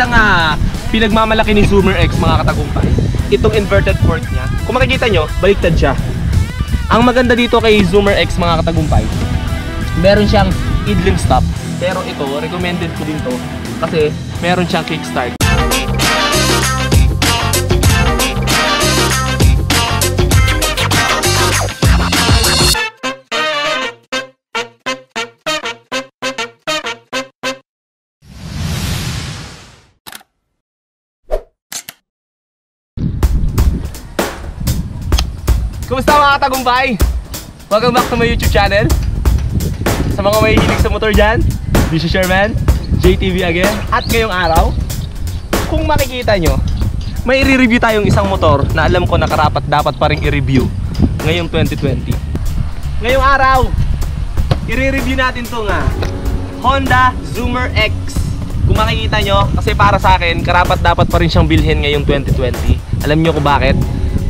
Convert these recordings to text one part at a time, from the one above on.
isang ah, pinagmamalaki ni Zoomer X mga katagumpay, itong inverted fork niya, kung makikita nyo, baliktad siya. Ang maganda dito kay Zoomer X mga katagumpay, meron siyang idling stop. Pero ito, recommended ko din to kasi meron siyang kickstart. Mga katagumpay? Welcome back to my YouTube channel. Sa mga may hilig sa motor dyan, this is Sherman, JTV again. At ngayong araw, kung makikita nyo, may i-review tayong isang motor na alam ko na karapat dapat pa rin i-review ngayong 2020. Ngayong araw, i-review natin to nga Honda Zoomer X. Kung makikita nyo, kasi para sa akin, karapat dapat pa rin siyang bilhin ngayong 2020. Alam nyo kung bakit?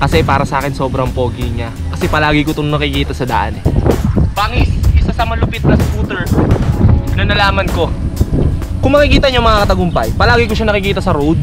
Kasi para sa akin sobrang pogi niya. Kasi palagi ko itong nakikita sa daan eh. Pangis, isa sa malupit na scooter na nalaman ko. Kung makikita nyo mga katagumpay, palagi ko siya nakikita sa road.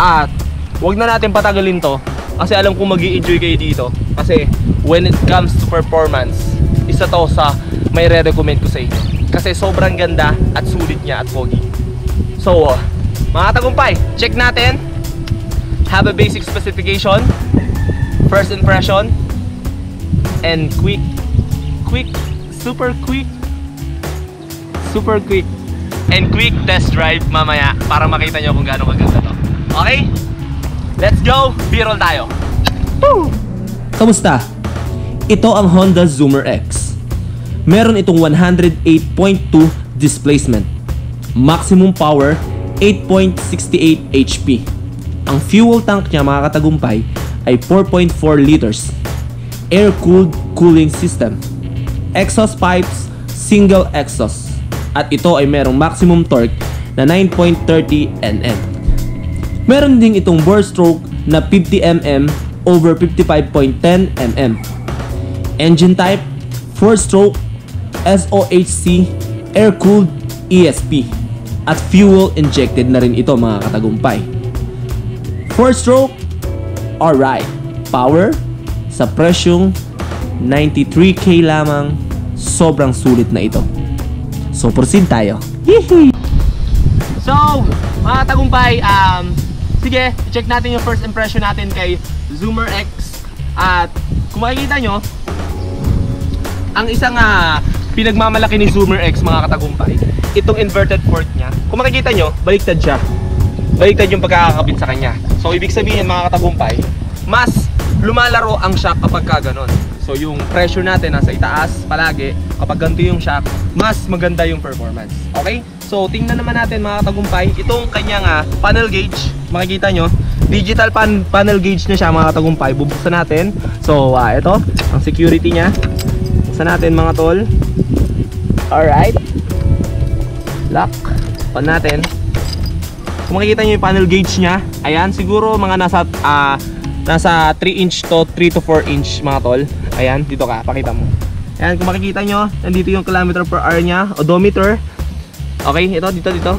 At wag na natin patagalin to kasi alam ko mag enjoy kayo dito. Kasi when it comes to performance, isa to sa may re-recommend ko sa inyo. Kasi sobrang ganda at sulit niya at pogi. So, mga tagumpay, check natin. Have a basic specification, first impression, and quick, quick, super quick, super quick, and quick test drive mamaya para makita nyo kung gaano kaganda to. Okay? Let's go! B-roll tayo. Kamusta? Ito ang Honda Zoomer X. Meron itong 108.2 displacement. Maximum power 8.68 HP. Ang fuel tank niya mga katagumpay ay 4.4 liters. Air-cooled cooling system. Exhaust pipes, single exhaust. At ito ay merong maximum torque na 9.30 Nm. Meron ding itong bore stroke na 50 mm over 55.10 mm. Engine type, 4-stroke, SOHC, air-cooled ESP. At fuel injected na rin ito mga katagumpay. 4-stroke, alright. Power, sa presyong 93k lamang, sobrang sulit na ito. So proceed tayo. So, mga tagumpay, um, sige, check natin yung first impression natin kay Zoomer X. At kung makikita nyo, ang isang ah, pinagmamalaki ni Zoomer X mga katagumpay, itong inverted fork niya. Kung makikita nyo, baliktad siya. Baliktad yung pagkakakabit sa kanya. So, ibig sabihin mga katagumpay, mas lumalaro ang shock kapag ka. So, yung pressure natin nasa itaas palagi, kapag ganito yung shock, mas maganda yung performance. Okay? So, tingnan naman natin mga katagumpay, itong kanyang ah, panel gauge, makikita nyo, digital pan panel gauge na siya mga katagumpay. Bubuksan natin. So, ah, ito, ang security niya. Buksan natin mga tol. Alright. Lock. On natin. Kung makikita nyo yung panel gauge niya, ayan, siguro mga nasa, ah, nasa 3 inch to 3 to 4 inch mga tol. Ayan, dito ka, pakita mo. Ayan, kung makikita nyo, nandito yung kilometer per hour niya, odometer. Okay, ito, dito, dito.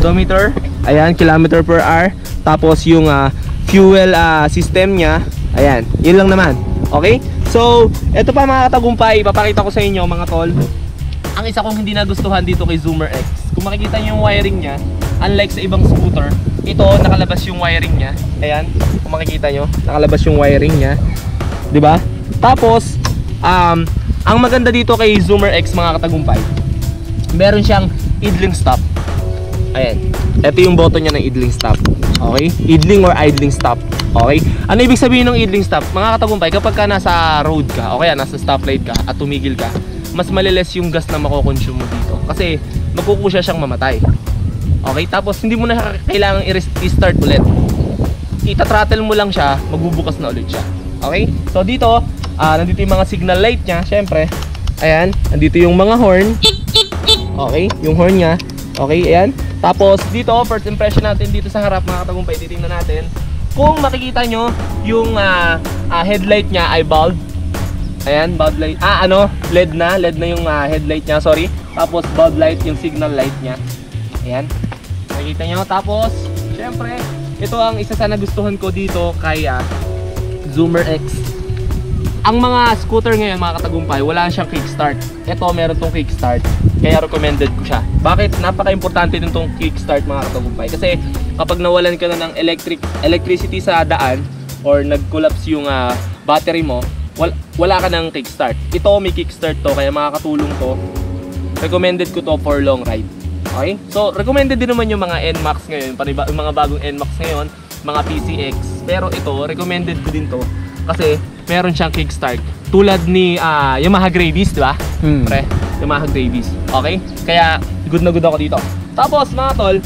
Odometer. Ayan, kilometer per hour. Tapos yung ah, fuel ah, system niya, ayan, yun lang naman. Okay? So, ito pa mga katagumpay, ipapakita ko sa inyo mga tol. Ang isa kong hindi nagustuhan dito kay Zoomer X, kung makikita nyo yung wiring niya, unlike sa ibang scooter, ito nakalabas yung wiring niya. Ayan, kung makikita nyo, nakalabas yung wiring niya. 'Di ba? Tapos, um, ang maganda dito kay Zoomer X mga katagumpay, meron siyang idling stop. Ayan. Ito yung button niya ng idling stop. Okay? Idling or idling stop. Okay? Ano ibig sabihin ng idling stop? Mga katagumpay, kapag ka nasa road ka, o kaya nasa stoplight ka at tumigil ka, mas maliles yung gas na makoconsume mo dito. Kasi magkukusya siyang mamatay. Okay? Tapos hindi mo na kailangang i-start ulit. Ita-throttle mo lang siya, magbubukas na ulit siya. Okay? So dito, ah, nandito yung mga signal light niya, syempre. Ayan, nandito yung mga horn. Okay, yung horn niya. Okay, ayan. Tapos dito, first impression natin dito sa harap mga katagumpay, titingnan natin. Kung makikita nyo, yung ah, ah, headlight niya ay bulb. Ayan, bulb light. Ah, ano, LED na. LED na yung ah, headlight niya, sorry. Tapos bulb light, yung signal light niya. Ayan. Makikita nyo. Tapos, syempre, ito ang isa sa nagustuhan ko dito kay ah, Zoomer X. Ang mga scooter ngayon, mga katagumpay, wala siyang kickstart. Ito, meron tong kickstart. Kaya recommended ko siya. Bakit? Napaka-importante din tong kickstart, mga katagumpay. Kasi kapag nawalan ka na ng electric, electricity sa daan or nag-collapse yung ah, battery mo, wal, wala ka ng kickstart. Ito, may kickstart to, kaya makakatulong to. Recommended ko to for long ride. Okay? So, recommended din naman yung mga NMAX ngayon, paniba, yung mga bagong NMAX ngayon, mga PCX. Pero ito, recommended ko din to kasi meron siyang kickstart. Tulad ni ah, Yamaha Gravis, di ba? Hmm. Pre, Yamaha Gravis. Okay? Kaya, good na good ako dito. Tapos, mga tol,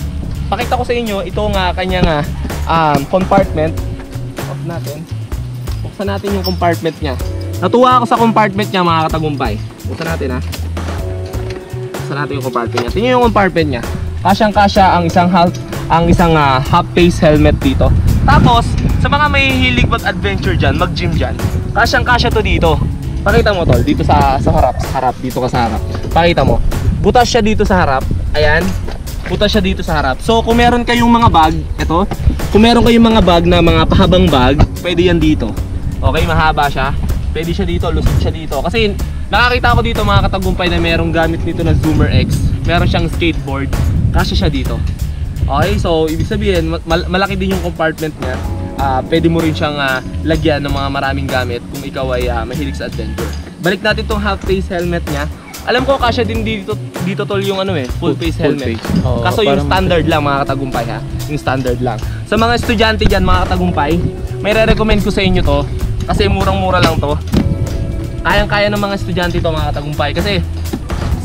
pakita ko sa inyo itong uh, kanyang ah, um, compartment. Off natin. Buksan natin yung compartment niya. Natuwa ako sa compartment niya, mga katagumpay. Buksan natin, ha. Buksan natin yung compartment niya. Tingnan yung compartment niya. Kasyang-kasya ang isang half ang isang ah, half face helmet dito. Tapos, sa mga may hilig mag-adventure dyan, mag-gym dyan, kasyang-kasya to dito. Pakita mo tol, dito sa sa harap, sa harap, dito ka sa harap. Pakita mo. Butas siya dito sa harap. Ayan. Butas siya dito sa harap. So, kung meron kayong mga bag, ito, kung meron kayong mga bag na mga pahabang bag, pwede yan dito. Okay, mahaba siya. Pwede siya dito, lusot siya dito. Kasi nakakita ko dito mga katagumpay na merong gamit nito na Zoomer X. Meron siyang skateboard. Kasya siya dito. Okay, so ibig sabihin, mal- malaki din yung compartment niya. Ah, pwede mo rin siyang ah, lagyan ng mga maraming gamit kung ikaw ay ah, mahilig sa adventure. Balik natin tong half face helmet niya. Alam ko kasya din dito dito tol yung ano eh, full, face full helmet. face. Oo, Kaso yung standard lang mga katagumpay ha. Yung standard lang. Sa mga estudyante diyan mga katagumpay, may re-recommend ko sa inyo to kasi murang-mura lang to. Kayang-kaya ng mga estudyante to mga katagumpay kasi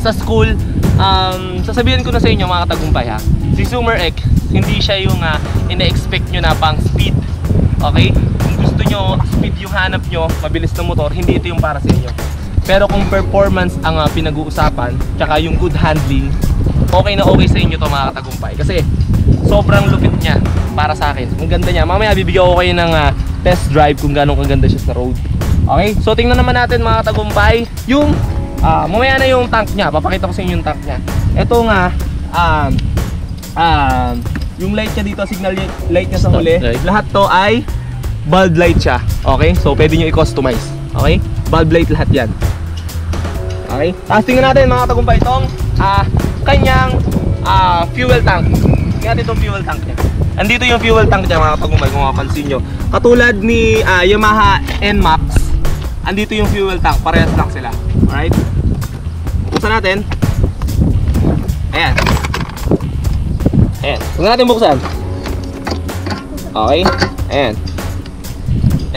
sa school, um, sasabihin ko na sa inyo mga katagumpay ha, si Zoomer X, hindi siya yung uh, ina-expect nyo na pang speed. Okay? Kung gusto nyo, speed yung hanap nyo, mabilis na motor, hindi ito yung para sa inyo. Pero kung performance ang ah, pinag-uusapan, tsaka yung good handling, okay na okay sa inyo to mga katagumpay. Kasi sobrang lupit niya para sa akin. Ang ganda niya. Mamaya bibigyan ko kayo ng ah, test drive kung gano'ng kaganda siya sa road. Okay? So tingnan naman natin mga katagumpay, yung Ah, mamaya na yung tank niya. Papakita ko sa inyo yung tank niya. Ito nga um um yung light niya dito, signal light, niya sa huli. light. Lahat to ay bulb light siya. Okay? So pwede niyo i-customize. Okay? Bulb light lahat 'yan. Okay? Tapos tingnan natin mga tagumpay itong ah kanyang ah fuel tank. Tingnan natin itong fuel tank niya. Andito yung fuel tank niya mga tagumpay kung mapapansin nyo. Katulad ni ah, Yamaha NMAX, andito yung fuel tank. Parehas lang sila. Alright? Buksan natin. Ayan. Ayan. Huwag natin buksan. Okay. Ayan.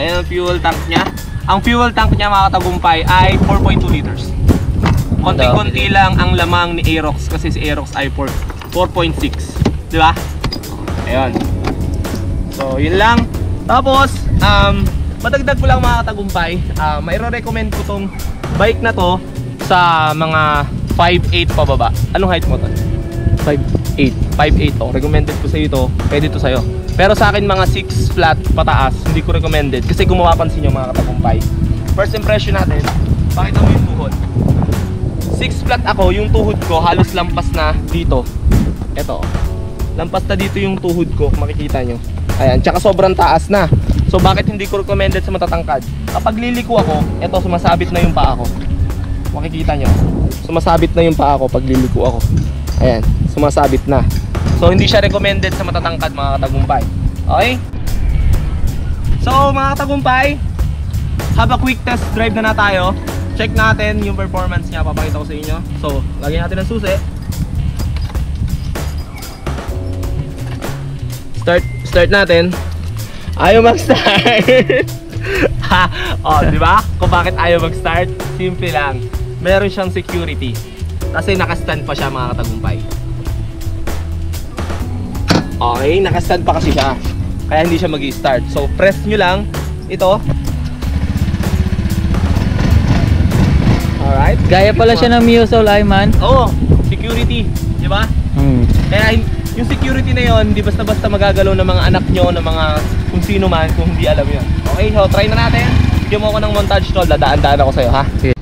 Ayan ang fuel tank niya. Ang fuel tank niya mga katagumpay ay 4.2 liters. Konti-konti lang ang lamang ni Aerox kasi si Aerox ay 4 4.6. Di ba? Ayun. So, yun lang. Tapos, um, madagdag ko lang mga katagumpay, uh, recommend ko tong bike na to sa mga 5'8 pababa. Anong height mo to? 5'8. 5'8 to. Recommended ko sa iyo to. Pwede to sa'yo. Pero sa akin mga 6 flat pataas, hindi ko recommended. Kasi kung mapapansin nyo mga katagumpay, first impression natin, pakita mo yung tuhod. 6 flat ako, yung tuhod ko halos lampas na dito. Ito. Lampas na dito yung tuhod ko, makikita nyo. Ayan, tsaka sobrang taas na. So bakit hindi ko recommended sa matatangkad? Kapag liliko ako, ito sumasabit na yung paa ko. Makikita nyo. Sumasabit na yung paa ko pag liliko ako. Ayan, sumasabit na. So hindi siya recommended sa matatangkad mga katagumpay. Okay? So mga katagumpay, have a quick test drive na na tayo. Check natin yung performance niya, papakita ko sa inyo. So, lagyan natin ng susi. Start start natin. Ayaw mag-start. ha, oh, di ba? Kung bakit ayaw mag-start? Simple lang. Meron siyang security. Kasi naka-stand pa siya mga katagumpay. Okay, naka-stand pa kasi siya. Kaya hindi siya mag-start. So, press nyo lang ito. Alright. Gaya pala siya ng Miosol Ayman. Oo, security. Di ba? Hmm. Kaya yung security na yon, hindi basta-basta magagalaw ng mga anak nyo, ng mga kung sino man, kung hindi alam yon. Okay, so try na natin. Bigyan mo ako ng montage tol, dadaan-daan ako sa'yo, ha?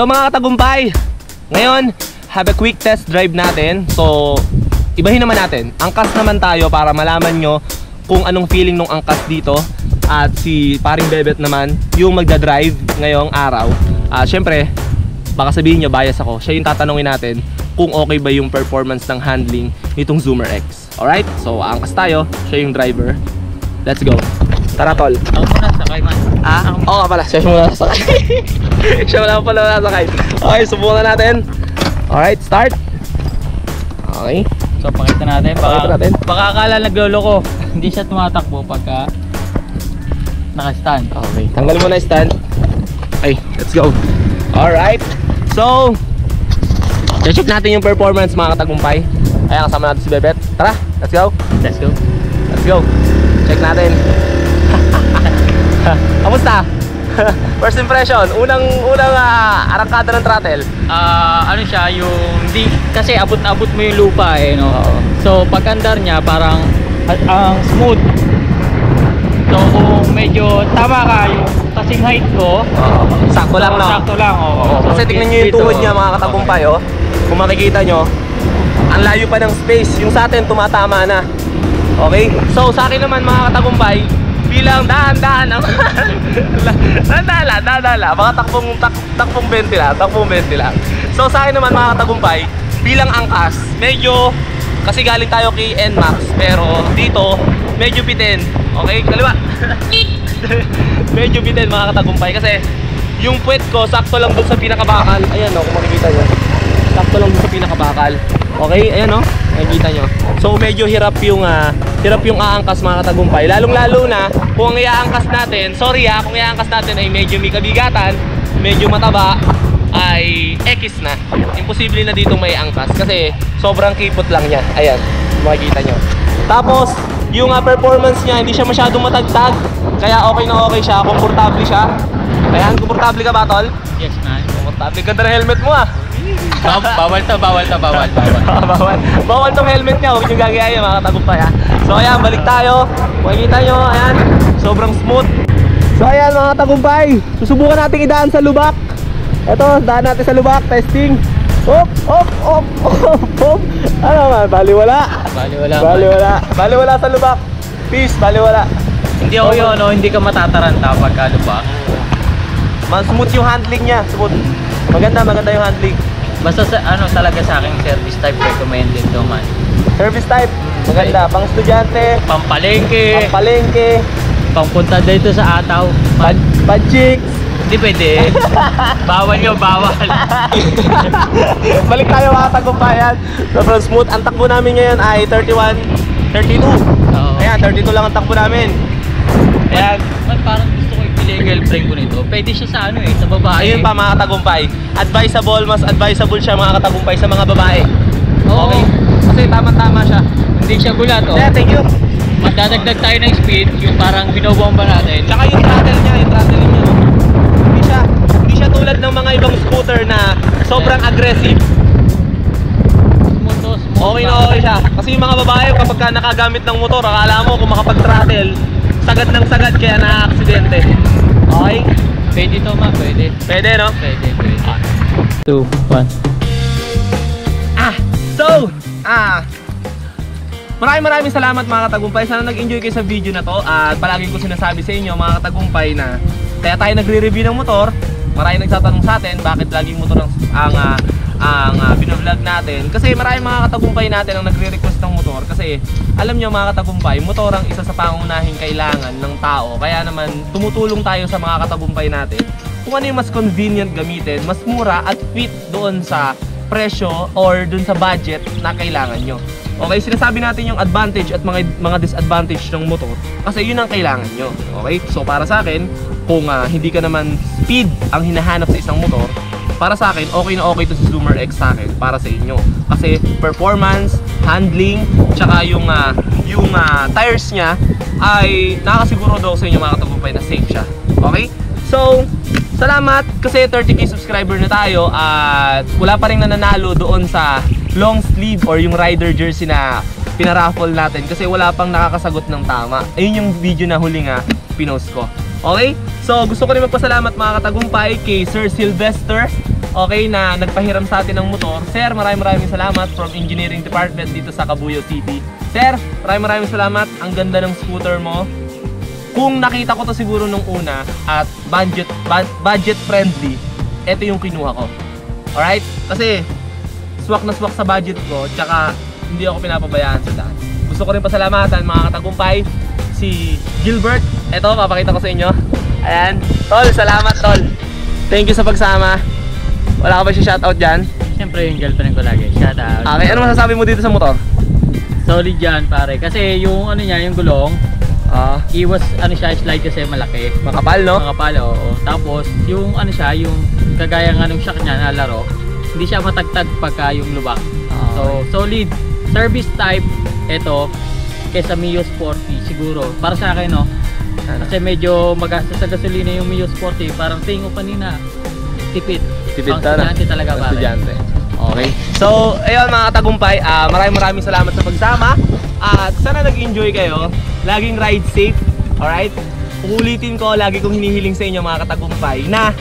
So mga katagumpay, ngayon, have a quick test drive natin. So, ibahin naman natin. Angkas naman tayo para malaman nyo kung anong feeling ng angkas dito. At si paring Bebet naman, yung magdadrive ngayong araw. Ah, Siyempre, baka sabihin nyo bias ako. Siya yung tatanungin natin kung okay ba yung performance ng handling nitong Zoomer X. Alright? So, angkas tayo. Siya yung driver. Let's go. Tara, tol. Ako muna, sakay man. Ah? Oo nga pala, siya muna sasakay. siya muna pala sasakay. Okay, subukan na natin. Alright, start. Okay. So, pakita natin. Baka, Pakita natin. baka akala naglolo ko. Hindi siya tumatakbo pagka naka-stand. Okay, tanggal mo na stand. Okay, let's go. Alright. So, check natin yung performance mga katagumpay. Kaya kasama natin si Bebet. Tara, let's go. Let's go. Let's go. Check natin. Kamusta? First impression, unang unang uh, arangkada ng throttle. Ah, ano siya, yung di kasi abot-abot mo yung lupa eh, no. Oo. So, pag andar niya parang ang smooth. So, kung medyo tama ka yung kasing height ko, Oo. Sakto lang no. sakto lang, oo. Oo, kasi So, tingnan nyo yung tuhod niya mga katagumpay oh. Kung makikita nyo, ang layo pa ng space. Yung sa atin tumatama na. Okay? So sa akin naman mga katagumpay, bilang dahan-dahan naman. dahan-dahan lang, dahan-dahan lang. Mga takbong, tak, takbong 20 lang, takbong 20 lang. So sa akin naman mga katagumpay, bilang angkas, medyo, kasi galing tayo kay NMAX, pero dito, medyo bitin. Okay? Kaliwa. medyo bitin mga katagumpay kasi yung puwet ko sakto lang dun sa pinakabakal. Ayan o, kung makikita nyo. Sakto lang dun sa pinakabakal. Okay, ayan o, makikita nyo. So medyo hirap yung ah, hirap yung aangkas mga katagumpay. Lalong lalo na kung ang iaangkas natin, sorry ha, kung iaangkas natin ay medyo may kabigatan, medyo mataba, ay X na. Imposible na dito may angkas kasi sobrang kipot lang niya. Ayan, makikita nyo. Tapos, yung ah, performance niya, hindi siya masyadong matagtag. Kaya okay na okay siya, komportable siya. Ayan, komportable ka ba, tol? Yes, man. Komportable ka na helmet mo ah. Baw- bawal to, bawal to, bawal, bawal. Bawal. Bawal tong helmet niya, huwag niyong gagayahin mga katagumpay ha. So ayan, balik tayo. Makikita nyo, ayan, sobrang smooth. So ayan mga katagumpay, susubukan natin idaan sa lubak. Ito, daan natin sa lubak, testing. Op, op, op, op, op. Ano man, baliwala. Bali, wala. man. Baliwala. Baliwala sa lubak. Peace, baliwala. Hindi ako yun, no? hindi ka matataranta pagka lupa. Mas smooth yung handling niya, smooth. Maganda, maganda yung handling. Basta sa, ano talaga sa aking service type recommended to man. Service type, maganda. Pang estudyante, Pampalengke, pang palengke, pangpunta dito sa ataw. pad, pad chicks. Hindi pwede. bawal yun, bawal. Balik tayo mga tagumpayan. Sobrang smooth. Ang takbo namin ngayon ay 31, 32. Oo. Ayan, 32 lang ang takbo namin. Ayan. Man, parang ipili yung girlfriend ko nito. Pwede siya sa ano eh, sa babae. Ayun pa mga katagumpay. Advisable, mas advisable siya mga katagumpay sa mga babae. Oo. Okay? Kasi tama-tama siya. Hindi siya gulat oh. Kaya thank you. Magdadagdag tayo ng speed, yung parang binobomba natin. Tsaka yung throttle niya, yung throttle niya. Hindi siya, hindi siya tulad ng mga ibang scooter na sobrang aggressive. Smooth smooth Okay na okay siya. Kasi yung mga babae, kapag ka nakagamit ng motor, akala mo kung makapag-throttle, sagad ng sagad kaya na-aksidente. Okay? Pwede to ma, pwede. Pwede, no? Pwede, pwede. 2, 1. Ah, so, ah, maraming maraming salamat mga katagumpay. Sana nag-enjoy kayo sa video na to. At palagi ko sinasabi sa inyo mga katagumpay na kaya tayo nagre-review ng motor. Maraming nagtatanong sa atin bakit laging motor ang, ang, ah, ang uh, binablog natin. Kasi maraming mga katagumpay natin ang nagre-request ng motor. Kasi alam nyo mga katagumpay, motor ang isa sa pangunahing kailangan ng tao. Kaya naman tumutulong tayo sa mga katagumpay natin kung ano yung mas convenient gamitin, mas mura at fit doon sa presyo or dun sa budget na kailangan nyo. Okay, sinasabi natin yung advantage at mga mga disadvantage ng motor kasi yun ang kailangan nyo. Okay? So para sa akin, kung ah, hindi ka naman speed ang hinahanap sa isang motor, para sa akin, okay na okay to sa Zoomer X sa akin para sa inyo. Kasi performance, handling, tsaka yung ah, yung ah, tires niya ay nakakasiguro daw sa inyo mga katagumpay na safe siya. Okay? So, salamat kasi 30k subscriber na tayo at wala pa rin nananalo doon sa long sleeve or yung rider jersey na pinaraffle natin kasi wala pang nakakasagot ng tama. Ayun yung video na huli nga pinost ko. Okay? So gusto ko rin magpasalamat mga katagumpay kay Sir Sylvester okay, na nagpahiram sa atin ng motor. Sir, maraming maraming salamat from Engineering Department dito sa Cabuyao City. Sir, maraming maraming salamat. Ang ganda ng scooter mo. Kung nakita ko to siguro nung una at budget budget friendly, ito yung kinuha ko. Alright? Kasi swak na swak sa budget ko, tsaka hindi ako pinapabayaan sa daan. Gusto ko rin pasalamatan mga katagumpay, si Gilbert. Ito, papakita ko sa inyo. Ayan. Tol, salamat tol. Thank you sa pagsama. Wala ka ba siya shoutout dyan? Siyempre yung girlfriend ko lagi. Shout out. Okay, ano masasabi mo dito sa motor? Solid yan pare. Kasi yung ano niya, yung gulong, Ah, iwas ano siya, slide kasi malaki. makapal no? Makapal, oo. Tapos, yung ano siya, yung kagaya nga nung shock niya na laro, hindi siya matagtag pagka yung lubak. So, solid. Service type, ito, kesa Mio Sporty, siguro. Para sa akin, no? Kasi medyo magastos sa gasolina yung Mio Sporty. Parang tingin ko kanina, tipid. Tipid Pang ka na. estudyante talaga, pare. estudyante. Okay. So, ayun mga katagumpay, ah, maraming maraming salamat sa pagsama. At sana nag-enjoy kayo. Laging ride safe. Alright? Uulitin ko, lagi kong hinihiling sa inyo mga katagumpay na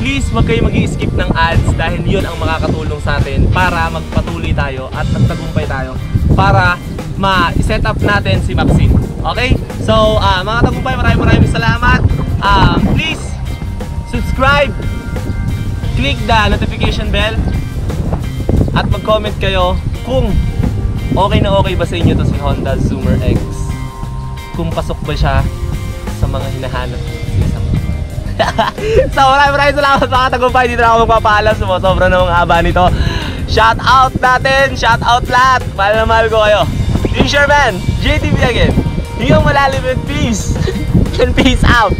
please wag kayo mag skip ng ads dahil yun ang makakatulong sa atin para magpatuloy tayo at magtagumpay tayo para ma-set up natin si Maxine. Okay? So, ah, mga tagumpay, maraming maraming salamat. Ah, please, subscribe, click the notification bell at mag-comment kayo kung okay na okay ba sa inyo to si Honda Zoomer X. Kung pasok ba siya sa mga hinahanap so maraming maraming salamat mga tagumpay. Dito na ako magpapaalam. So, sobra na mga haba nito. Shout out natin! Shout out lahat! Mahal na mahal ko kayo. Team Sherman, JTV again. Hinggang malalim and peace. and peace out.